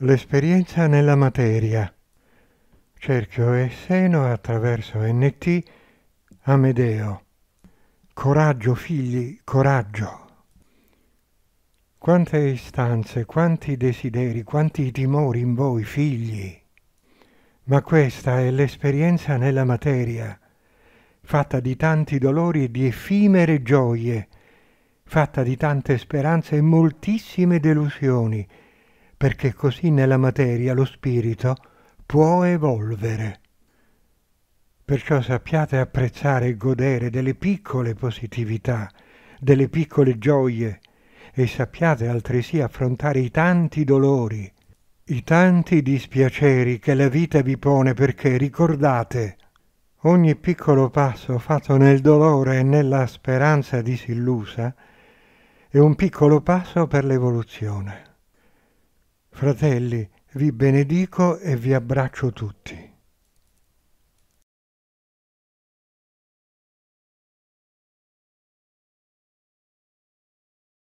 L'esperienza nella materia. Cerchio e seno attraverso NT Amedeo. Coraggio, figli, coraggio. Quante istanze, quanti desideri, quanti timori in voi, figli. Ma questa è l'esperienza nella materia, fatta di tanti dolori e di effimere gioie, fatta di tante speranze e moltissime delusioni perché così nella materia lo spirito può evolvere. Perciò sappiate apprezzare e godere delle piccole positività, delle piccole gioie e sappiate altresì affrontare i tanti dolori, i tanti dispiaceri che la vita vi pone perché ricordate, ogni piccolo passo fatto nel dolore e nella speranza disillusa è un piccolo passo per l'evoluzione. Fratelli, vi benedico e vi abbraccio tutti.